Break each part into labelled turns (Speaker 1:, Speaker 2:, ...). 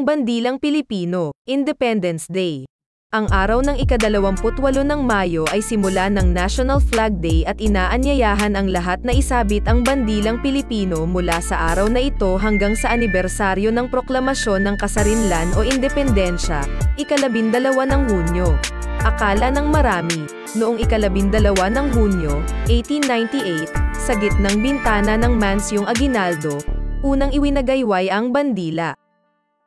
Speaker 1: ng bandilang Pilipino, Independence Day. Ang araw ng ikadalawamputwalo ng Mayo ay simula ng National Flag Day at inaanyayahan ang lahat na isabit ang bandilang Pilipino mula sa araw na ito hanggang sa anibersaryo ng proklamasyon ng kasarinlan o independensya, ikalabindalawa ng Hunyo. Akala ng marami, noong ikalabindalawa ng Hunyo, 1898, sa gitnang bintana ng Mansyong Aguinaldo, unang iwinagayway ang bandila.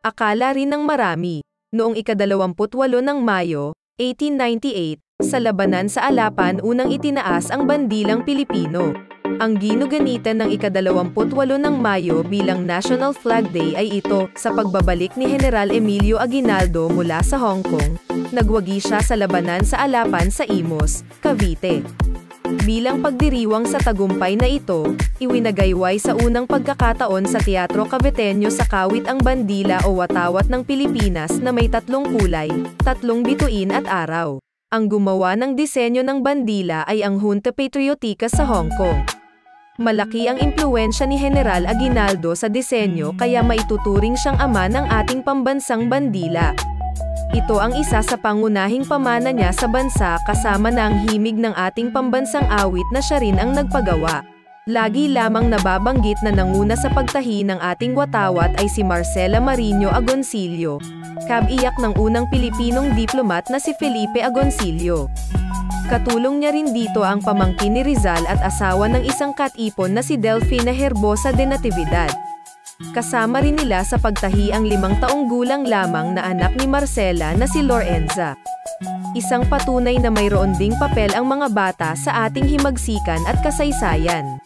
Speaker 1: Akala rin ng marami, noong ikadalawamputwalo ng Mayo, 1898, sa labanan sa Alapan unang itinaas ang bandilang Pilipino. Ang ginuganitan ng ikadalawamputwalo ng Mayo bilang National Flag Day ay ito, sa pagbabalik ni General Emilio Aguinaldo mula sa Hong Kong, nagwagi siya sa labanan sa Alapan sa Imos, Cavite. Bilang pagdiriwang sa tagumpay na ito, iwinagayway sa unang pagkakataon sa Teatro Caviteño sa Kawit ang bandila o watawat ng Pilipinas na may tatlong kulay, tatlong bituin at araw. Ang gumawa ng disenyo ng bandila ay ang Junta Patriotica sa Hong Kong. Malaki ang impluensya ni General Aguinaldo sa disenyo kaya maituturing siyang ama ng ating pambansang bandila. Ito ang isa sa pangunahing pamana niya sa bansa kasama na ang himig ng ating pambansang awit na siya rin ang nagpagawa. Lagi lamang nababanggit na nanguna sa pagtahi ng ating watawat ay si Marcela Marino Agoncillo, kabiyak ng unang Pilipinong diplomat na si Felipe Agoncillo. Katulong niya rin dito ang pamangkin ni Rizal at asawa ng isang katipon na si Delfina Herbosa de Natividad. Kasama rin nila sa pagtahi ang limang taong gulang lamang na anak ni Marcela na si Lorenza. Isang patunay na mayroon ding papel ang mga bata sa ating himagsikan at kasaysayan.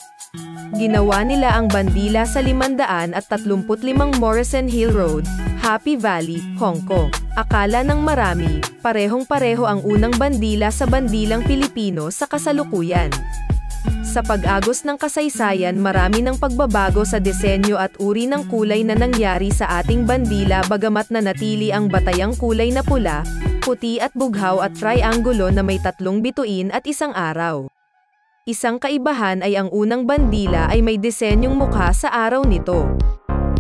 Speaker 1: Ginawa nila ang bandila sa 535 Morrison Hill Road, Happy Valley, Hong Kong. Akala ng marami, parehong-pareho ang unang bandila sa bandilang Pilipino sa kasalukuyan. Sa pag-agos ng kasaysayan marami ng pagbabago sa disenyo at uri ng kulay na nangyari sa ating bandila bagamat nanatili ang batayang kulay na pula, puti at bughaw at triangulo na may tatlong bituin at isang araw. Isang kaibahan ay ang unang bandila ay may disenyong mukha sa araw nito.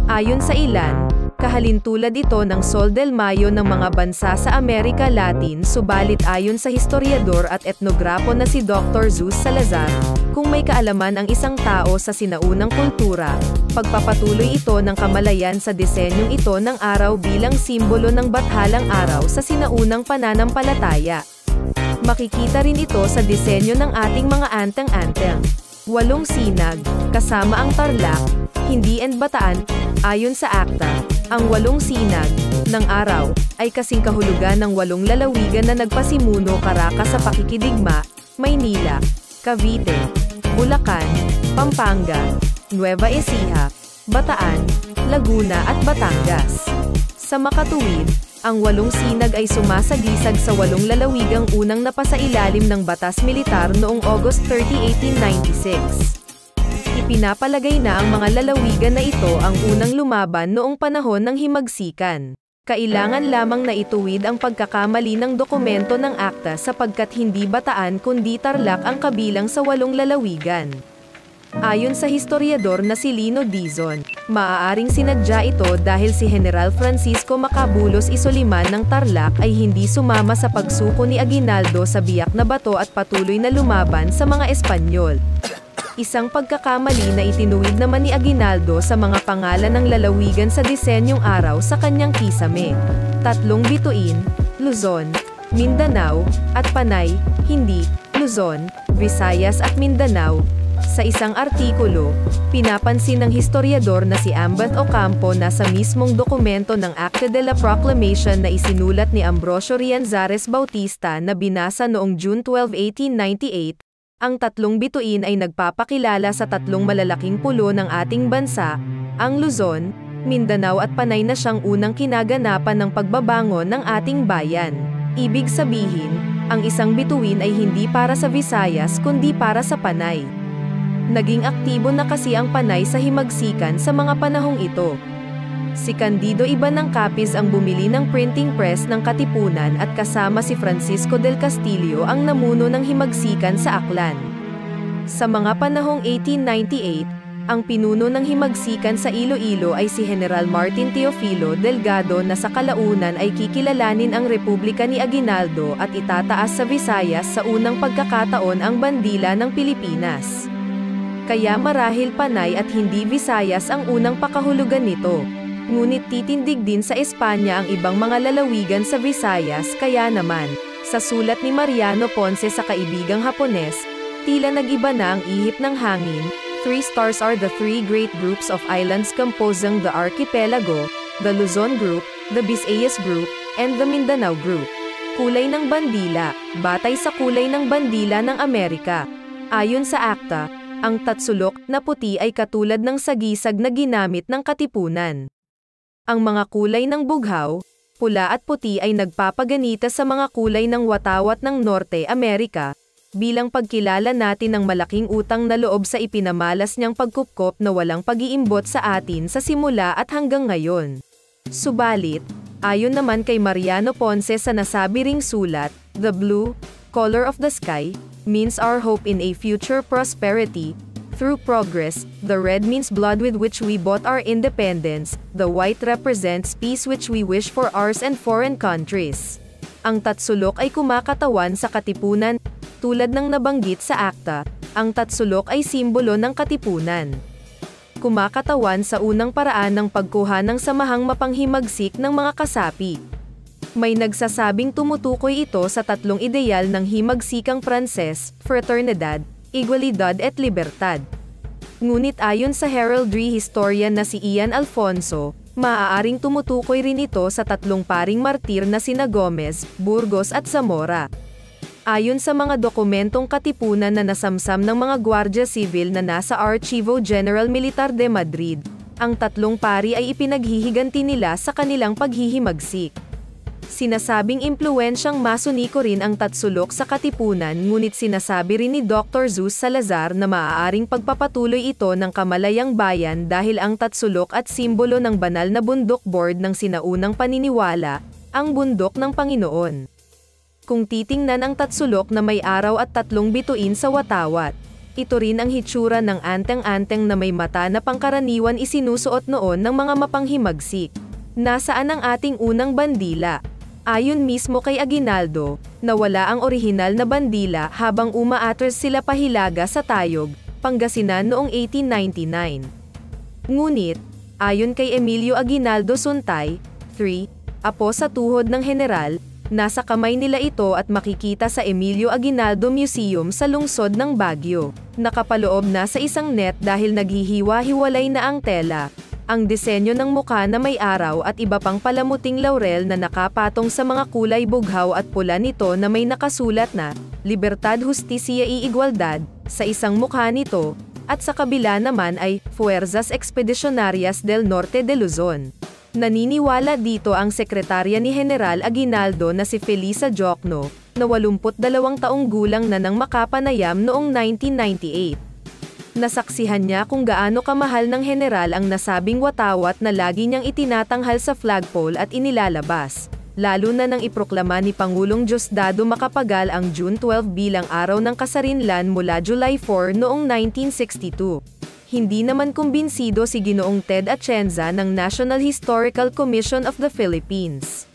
Speaker 1: Ayon sa ilan, kahalintulad ito ng Sol del Mayo ng mga bansa sa Amerika Latin subalit ayon sa historiador at etnograpo na si Dr. Zeus Salazar, kung may kaalaman ang isang tao sa sinaunang kultura, pagpapatuloy ito ng kamalayan sa disenyong ito ng araw bilang simbolo ng bathalang araw sa sinaunang pananampalataya. Makikita rin ito sa disenyo ng ating mga anteng-anteng. Walong sinag, kasama ang tarlak, hindi and bataan, ayon sa akta, ang walong sinag ng araw ay kasing kahulugan ng walong lalawigan na nagpasimuno Caracas sa pakikidigma, Maynila, Cavite, Bulacan, Pampanga, Nueva Ecija, Bataan, Laguna at Batangas. Sa makatuwid, ang walong sinag ay sumasagisag sa walong lalawigang unang napasailalim ng batas militar noong August 30, 1896 ipinapalagay na ang mga lalawigan na ito ang unang lumaban noong panahon ng himagsikan. Kailangan lamang na ituwid ang pagkakamali ng dokumento ng akta sapagkat hindi bataan kundi tarlak ang kabilang sa walong lalawigan. Ayon sa historiador na si Lino Dizon, maaaring sinadya ito dahil si General Francisco Macabulos Isoliman ng Tarlac ay hindi sumama sa pagsuko ni Aguinaldo sa biyak na bato at patuloy na lumaban sa mga Espanyol. Isang pagkakamali na itinuwid naman ni Aguinaldo sa mga pangalan ng lalawigan sa disenyong araw sa kanyang kisame. Tatlong bituin, Luzon, Mindanao, at Panay, hindi, Luzon, Visayas at Mindanao. Sa isang artikulo, pinapansin ng historiador na si Ambat Ocampo na sa mismong dokumento ng Acte de la Proclamation na isinulat ni Ambrosio Rianzares Bautista na binasa noong June 12, 1898, ang tatlong bituin ay nagpapakilala sa tatlong malalaking pulo ng ating bansa, ang Luzon, Mindanao at Panay na siyang unang kinaganapan ng pagbabangon ng ating bayan. Ibig sabihin, ang isang bituin ay hindi para sa Visayas kundi para sa Panay. Naging aktibo na kasi ang Panay sa himagsikan sa mga panahong ito. Si Candido Iban ng Capiz ang bumili ng printing press ng Katipunan at kasama si Francisco del Castillo ang namuno ng himagsikan sa Aklan. Sa mga panahong 1898, Ang pinuno ng himagsikan sa Iloilo ay si General Martin Teofilo Delgado na sa kalaunan ay kikilalanin ang Republika ni Aguinaldo at itataas sa Visayas sa unang pagkakataon ang bandila ng Pilipinas. Kaya marahil panay at hindi Visayas ang unang pakahulugan nito. Ngunit titindig din sa Espanya ang ibang mga lalawigan sa Visayas kaya naman, sa sulat ni Mariano Ponce sa kaibigang Hapones, tila nag-iba na ang ihip ng hangin, Three stars are the three great groups of islands composing the archipelago, the Luzon Group, the Visayas Group, and the Mindanao Group. Kulay ng bandila, batay sa kulay ng bandila ng Amerika. Ayon sa akta, ang tatsulok na puti ay katulad ng sagisag na ginamit ng katipunan. Ang mga kulay ng bughaw, pula at puti ay nagpapaganita sa mga kulay ng watawat ng Norte Amerika, bilang pagkilala natin ng malaking utang na loob sa ipinamalas niyang pagkupkop na walang pag-iimbot sa atin sa simula at hanggang ngayon. Subalit, ayon naman kay Mariano Ponce sa nasabi ring sulat, the blue, color of the sky, means our hope in a future prosperity, through progress, the red means blood with which we bought our independence, the white represents peace which we wish for ours and foreign countries. Ang tatsulok ay kumakatawan sa katipunan, tulad ng nabanggit sa akta, ang tatsulok ay simbolo ng katipunan. Kumakatawan sa unang paraan ng pagkuha ng samahang mapanghimagsik ng mga kasapi. May nagsasabing tumutukoy ito sa tatlong ideyal ng himagsikang Pranses, fraternidad, igualdad et libertad. Ngunit ayon sa heraldry historian na si Ian Alfonso, maaaring tumutukoy rin ito sa tatlong paring martir na sina Gomez, Burgos at Zamora. Ayon sa mga dokumentong katipunan na nasamsam ng mga Guardia Civil na nasa Archivo General Militar de Madrid, ang tatlong pari ay ipinaghihiganti nila sa kanilang paghihimagsik. Sinasabing impluensyang masoniko rin ang tatsulok sa katipunan ngunit sinasabi rin ni Dr. Zeus Salazar na maaaring pagpapatuloy ito ng kamalayang bayan dahil ang tatsulok at simbolo ng banal na bundok board ng sinaunang paniniwala, ang bundok ng Panginoon. Kung titingnan ang tatsulok na may araw at tatlong bituin sa watawat, ito rin ang hitsura ng anteng-anteng na may mata na pangkaraniwan isinusuot noon ng mga mapanghimagsik. Nasaan ang ating unang bandila? Ayon mismo kay Aguinaldo, nawala ang orihinal na bandila habang umaatras sila pahilaga sa Tayog, Pangasinan noong 1899. Ngunit, ayon kay Emilio Aguinaldo Suntay, 3, apo sa tuhod ng general, Nasa kamay nila ito at makikita sa Emilio Aguinaldo Museum sa lungsod ng Baguio. Nakapaloob na sa isang net dahil naghihiwa-hiwalay na ang tela. Ang disenyo ng mukha na may araw at iba pang palamuting laurel na nakapatong sa mga kulay bughaw at pula nito na may nakasulat na, Libertad Justicia y Igualdad, sa isang mukha nito, at sa kabila naman ay, Fuerzas Expedicionarias del Norte de Luzon. Naniniwala dito ang sekretarya ni General Aguinaldo na si Felisa Jokno, na 82 taong gulang na nang makapanayam noong 1998. Nasaksihan niya kung gaano kamahal ng general ang nasabing watawat na lagi niyang itinatanghal sa flagpole at inilalabas, lalo na nang iproklama ni Pangulong Diosdado Macapagal ang June 12 bilang araw ng kasarinlan mula July 4 noong 1962 hindi naman kumbinsido si Ginoong Ted Atienza ng National Historical Commission of the Philippines.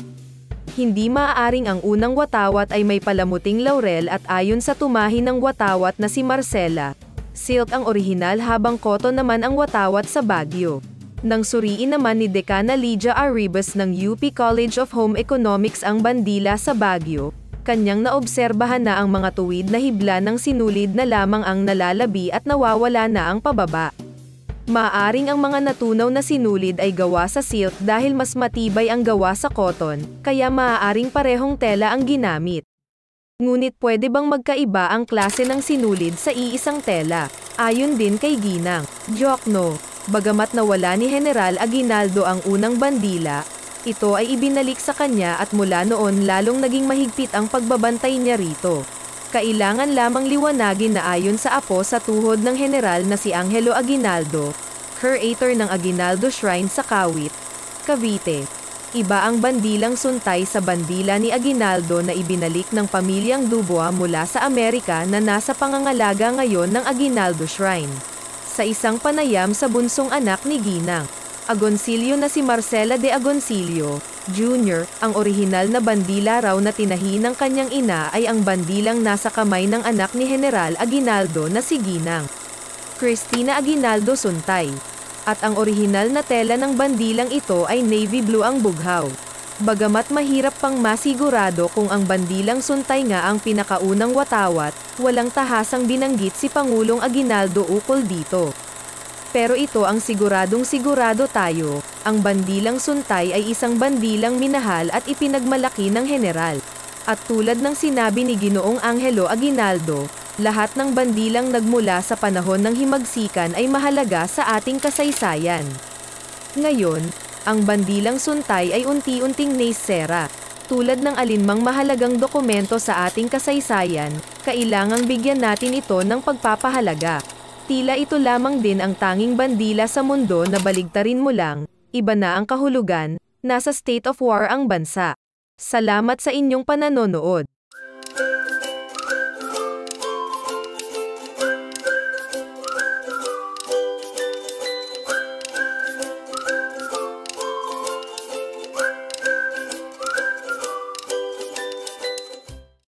Speaker 1: Hindi maaaring ang unang watawat ay may palamuting laurel at ayon sa tumahi ng watawat na si Marcela, silk ang orihinal habang cotton naman ang watawat sa Baguio. Nang suriin naman ni Decana Lydia Arribas ng UP College of Home Economics ang bandila sa Baguio, kanyang naobserbahan na ang mga tuwid na hibla ng sinulid na lamang ang nalalabi at nawawala na ang pababa. Maaring ang mga natunaw na sinulid ay gawa sa silk dahil mas matibay ang gawa sa cotton, kaya maaaring parehong tela ang ginamit. Ngunit pwede bang magkaiba ang klase ng sinulid sa iisang tela? Ayon din kay Ginang, Jokno, bagamat nawala ni General Aguinaldo ang unang bandila, ito ay ibinalik sa kanya at mula noon lalong naging mahigpit ang pagbabantay niya rito. Kailangan lamang liwanagin na ayon sa apo sa tuhod ng general na si Angelo Aguinaldo, curator ng Aguinaldo Shrine sa Kawit, Cavite. Iba ang bandilang suntay sa bandila ni Aguinaldo na ibinalik ng pamilyang Dubois mula sa Amerika na nasa pangangalaga ngayon ng Aguinaldo Shrine. sa isang panayam sa bunsong anak ni Ginang. Agoncillo na si Marcela de Agoncillo, Jr., ang orihinal na bandila raw na tinahi ng kanyang ina ay ang bandilang nasa kamay ng anak ni General Aguinaldo na si Ginang. Cristina Aguinaldo Suntay. At ang orihinal na tela ng bandilang ito ay navy blue ang bughaw. Bagamat mahirap pang masigurado kung ang bandilang suntay nga ang pinakaunang watawat, walang tahasang binanggit si Pangulong Aguinaldo ukol dito. Pero ito ang siguradong sigurado tayo, ang bandilang suntay ay isang bandilang minahal at ipinagmalaki ng general. At tulad ng sinabi ni Ginoong Angelo Aguinaldo, lahat ng bandilang nagmula sa panahon ng himagsikan ay mahalaga sa ating kasaysayan. Ngayon, ang bandilang suntay ay unti-unting naisera. Tulad ng alinmang mahalagang dokumento sa ating kasaysayan, kailangang bigyan natin ito ng pagpapahalaga. Tila ito lamang din ang tanging bandila sa mundo na baligtarin mo lang, iba na ang kahulugan, nasa state of war ang bansa. Salamat sa inyong pananonood.